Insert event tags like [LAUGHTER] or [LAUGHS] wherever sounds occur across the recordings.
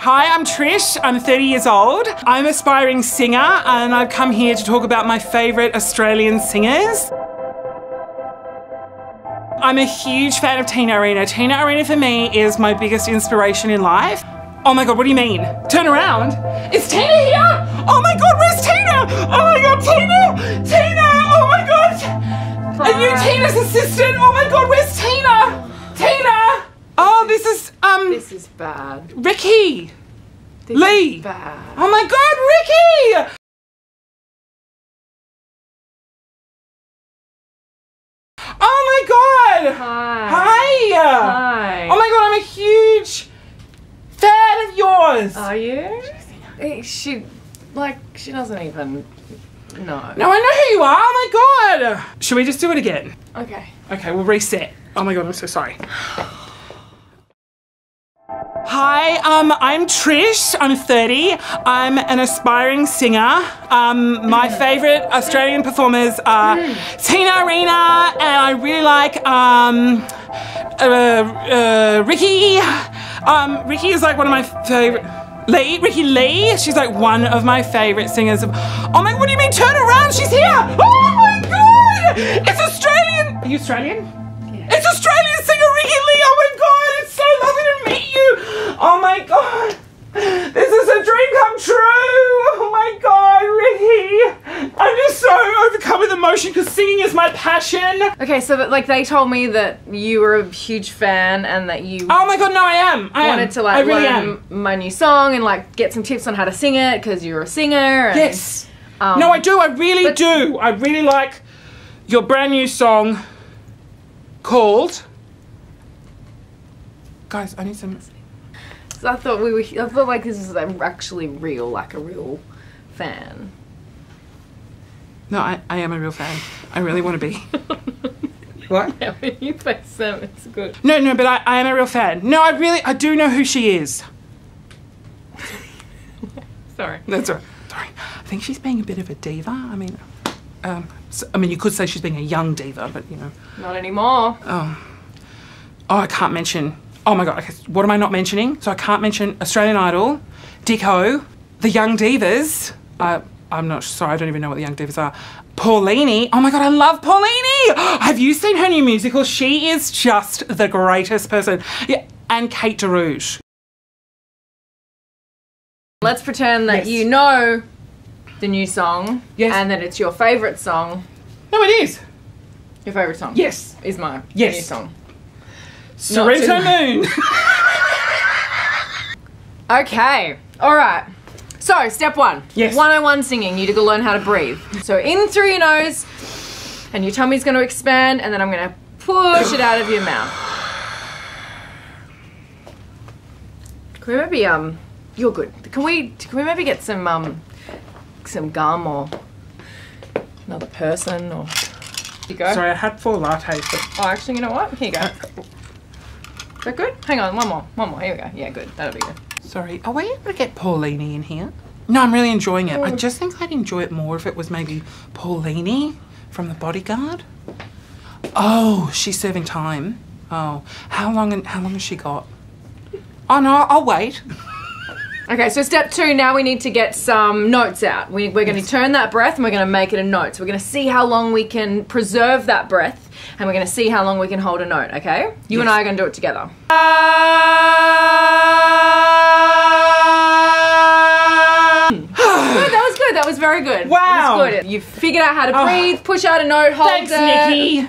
Hi, I'm Trish. I'm 30 years old. I'm an aspiring singer and I've come here to talk about my favourite Australian singers. I'm a huge fan of Tina Arena. Tina Arena for me is my biggest inspiration in life. Oh my god, what do you mean? Turn around. Is Tina here? Oh my god, where's Tina? Oh my god, Tina! Tina! Oh my god! Are you Tina's assistant? Oh my god, where's Tina? Um This is bad. Ricki. This Lee. Is bad. Oh my god, Ricki! Oh my god! Hi. Hi! Hi. Oh my god, I'm a huge fan of yours! Are you? Eh, She, like, she doesn't even know. no, I know who you are! Oh my god! Should we just do it again? Okay. Okay, we'll reset. Oh my god, I'm so sorry. [SIGHS] [SIGHS] [SIGHS] Hi, um, I'm Trish. I'm 30. I'm an aspiring singer. Um, my favourite Australian performers are Tina Arena, and I really like um, uh, uh, Ricki. Um, Ricki is like one of my favourite. Lee, Ricki-Lee. She's like one of my favourite singers. Of, oh my, what do you mean? Turn around! She's here! Oh my god! It's Australian. Are you Australian? Yeah. It's Australian singer Ricki-Lee. Oh my god, it's so lovely to meet you. Oh my god. This is a dream come true. Oh my god, Ricki. I'm just so overcome with emotion because singing is my passion. Okay, so that, like they told me that you were a huge fan and that you Oh my god, no, I am. I wanted am. to like I really learn am. my new song and like get some tips on how to sing it because you're a singer. And, Yes. um, no, I do. I really do. I really like your brand new song called. Guys, I need some. So I thought we were. I thought like this is like, actually real, like a real fan. No, I, I am a real fan. I really want to be. [LAUGHS] What? [LAUGHS] Yeah, when you play Sam, it's good. No, no, but I, I am a real fan. No, I really, I do know who she is. [LAUGHS] Sorry. That's right. Sorry. I think she's being a bit of a diva. I mean, um, s I mean, you could say she's being a young diva, but you know. Not anymore. Oh. Oh, I can't mention. Oh my god. Okay, what am I not mentioning? So I can't mention Australian Idol, Dicko, the Young Divas. Uh, I'm not sorry. I don't even know what the Young Divas are. Paulini. Oh my god, I love Paulini. [GASPS] Have you seen her new musical? She is just the greatest person. Yeah, and Kate DeAraugo. Let's pretend that Yes. you know the new song. Yes. And that it's your favourite song. No, it is. Your favourite song. Yes. Is my Yes. new song. Sorrento Moon. [LAUGHS] Okay. All right. So, step one. Yes. 101 singing. You need to learn how to breathe. So, in through your nose, and your tummy's going to expand, and then I'm going to push it out of your mouth. Can we maybe, um, you're good. Can we, can we maybe get some, um, some gum or another person or. You go. Sorry, I had four lattes, but Oh, actually, you know what? Here you go. That good? Hang on, one more. One more. Here we go. Yeah, good. That'll be good. Sorry, are we able to get Paulini in here? No, I'm really enjoying it. I mm. just think I'd enjoy it more if it was maybe Paulini from The Bodyguard. Oh, she's serving time. Oh, how long? And how long has she got? Oh no, I'll wait. [LAUGHS] Okay, so step two, now we need to get some notes out. We, we're going to turn that breath and we're going to make it a note. So we're going to see how long we can preserve that breath and we're going to see how long we can hold a note, okay? You and I are going to do it together. Ah! Good, that was good. That was very good. Wow. Good. You figured out how to Oh. breathe, push out a note, hold Thanks, it. Nikki.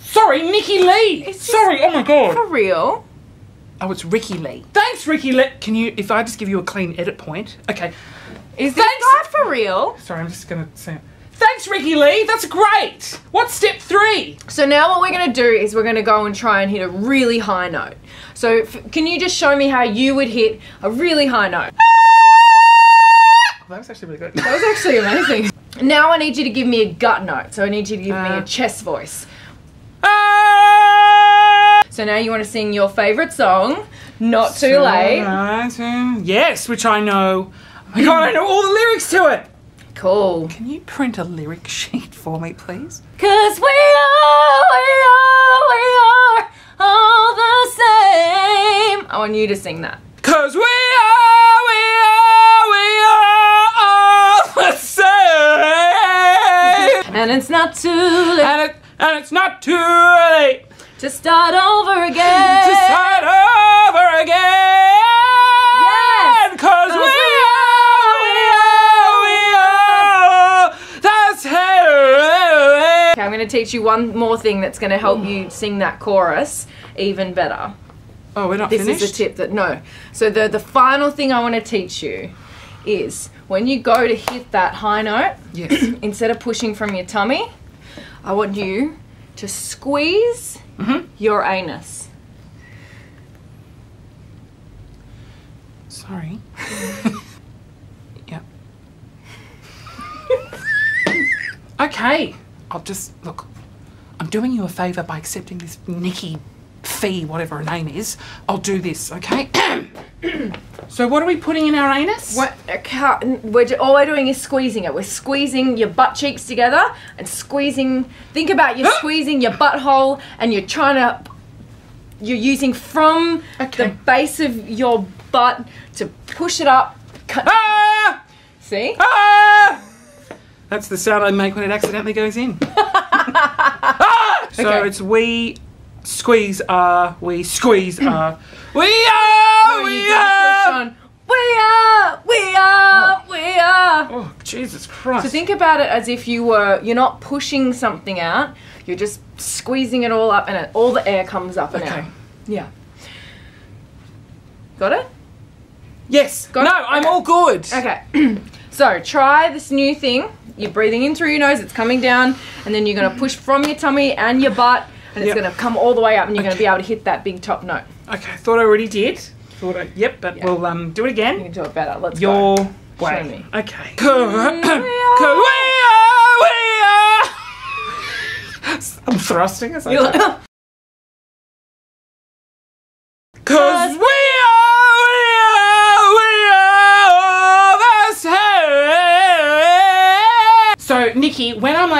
Sorry, Nikki Lee. Sorry. Oh my god. For real. Oh, it's Ricki-Lee. Thanks, Ricki-Lee. Can you, if I just give you a clean edit point? Okay. Is this guy for real? Sorry, I'm just gonna say. Thanks, Ricki-Lee. That's great. What's step three? So now what we're going to do is we're going to go and try and hit a really high note. So f- can you just show me how you would hit a really high note? That was actually really good. That was actually amazing. [LAUGHS] Now I need you to give me a gut note. So I need you to give me Uh. a chest voice. Ah! So now you want to sing your favorite song, Not Too Late. Yes, which I know. My god, I know all the lyrics to it. Cool. Can you print a lyric [LAUGHS] sheet for me, please? Cause we are, we are, we are all the same. I want you to sing that. Cause we are, we are, we are all the same. And it's not too late And, it, and it's not too late to start over again. Going to teach you one more thing that's going to help you sing that chorus even better. Oh, we're not This finished? is a tip that no. So the the final thing I want to teach you is when you go to hit that high note, Yes. [COUGHS] instead of pushing from your tummy, I want you to squeeze Mhm. your anus. Sorry. [LAUGHS] yep. okay. I'll just look. I'm doing you a favour by accepting this Nikki Fee, whatever her name is. I'll do this, okay? [COUGHS] so what are we putting in our anus? What? We're all we're doing is squeezing it. We're squeezing your butt cheeks together and squeezing. Think about you're [GASPS] squeezing your butthole and you're trying to. You're using from Okay. the base of your butt to push it up. Cut, Ah! see? Ah! That's the sound I make when it accidentally goes in. [LAUGHS] Ah! So Okay. it's we squeeze ah, we squeeze ah. We are, No, we are. We are, we are, we are. Oh, Jesus Christ. So think about it as if you were, you're not pushing something out, you're just squeezing it all up and it, all the air comes up and Okay. out. Yeah. Got it? Yes. Got no, it? I'm Okay. all good. Okay. [CLEARS THROAT] so try this new thing. You're breathing in through your nose, it's coming down, and then you're gonna push from your tummy and your butt, and it's Yep. gonna come all the way up, and you're gonna be able to hit that big top note. Okay, thought I already did. Thought I, yep, but Yeah. we'll um do it again. You can do it better. Let's Your go. way. me. Okay. we are. Cause we are, we are. I'm thrusting as I You're like, [LAUGHS]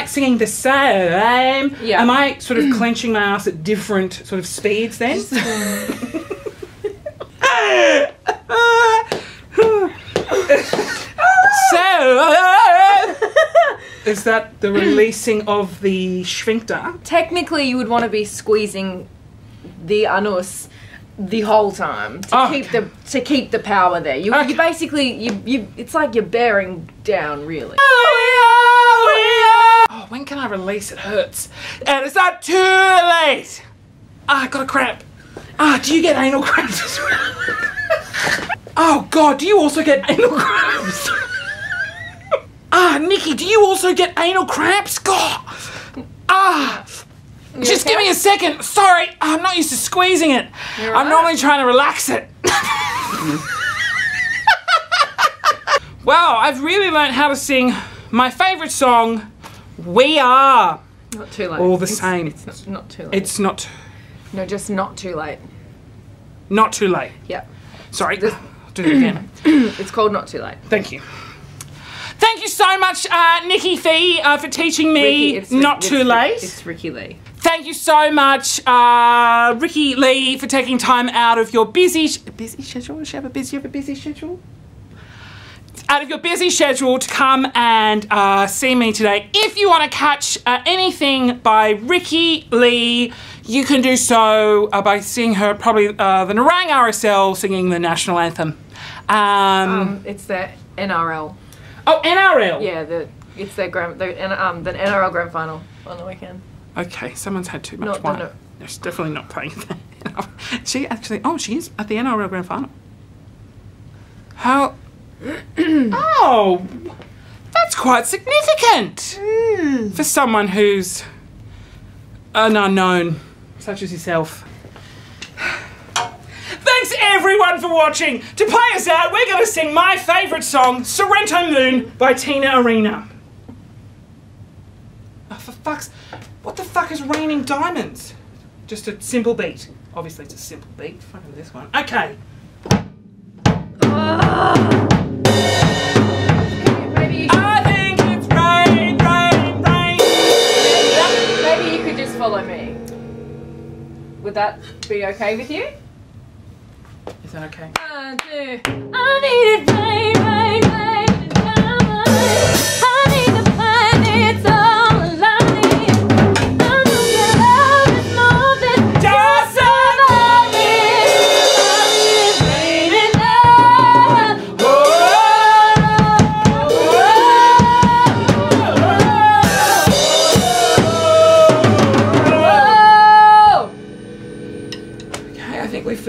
like singing the same, Yeah. am I sort of [CLEARS THROAT] clenching my ass at different sort of speeds then? [LAUGHS] so, uh, is that the releasing of the sphincter? technically you would want to be squeezing the anus the whole time to Oh, keep okay. the to keep the power there. You, Okay. you basically you you it's like you're bearing down really. Ah, Oh, when can I release? It hurts. And it's not too late. Ah, I got a cramp. Ah, do you get anal cramps as well? [LAUGHS] oh, God, do you also get anal cramps? [LAUGHS] ah, Nikki, do you also get anal cramps? God. Ah. Just give me a second. Sorry, I'm not used to squeezing it. You're I'm right. normally trying to relax it. [LAUGHS] wow, I've really learned how to sing my favourite song, We Are. Not too late. All the It's- same. It's not, not too late. It's not no, just not too late. not too late. Yep. Sorry, I'll do it again. [COUGHS] It's called not too late. Thank you. Thank you so much, uh, Nikki Fee, uh, for teaching me Ricki, it's not it's too Ri- late. It's Ricki-Lee. Thank you so much, uh, Ricki-Lee, for taking time out of your busy busy schedule. Does she have a busy, you have a busy schedule? Out of your busy schedule to come and uh, see me today. If you want to catch uh, anything by Ricki-Lee, you can do so uh, by seeing her probably uh, the Narang RSL singing the national anthem. Um, Um, it's the NRL. oh, NRL. Yeah, the it's their grand the um the NRL grand final on the weekend. Okay, someone's had too much Not the wine. no- No, she's definitely not playing [LAUGHS] she actually, oh, she is at the NRL Grand Final. How? [CLEARS THROAT] oh, that's quite significant hmm. for someone who's an unknown, such as yourself. Thanks everyone for watching. To play us out, we're going to sing my favourite song, Sorrento Moon by Tina Arena. Oh, for fuck's... What the fuck is Raining Diamonds? Just a simple beat. Obviously it's a simple beat. Fucking this one. Okay. Maybe Would that be okay with you? Is that okay. One, two. I need it rain, rain, rain,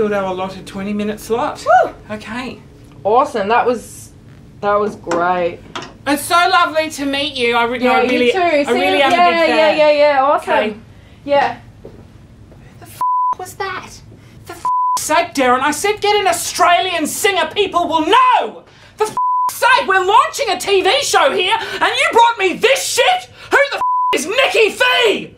filled our allotted 20 minute slot. Okay. Awesome. That was that was great. It's so lovely to meet you. I, re- no, I you really, too. I See really you- am yeah, a big fan. yeah, yeah, yeah. Awesome. Okay. Yeah. What was that? The f- sake, Darren, I said get an Australian singer people will know! The f- sake, we're launching a TV show here and you brought me this shit? Who the f- is Nikki Fee?